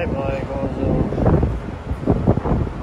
Bye bye, Gozo.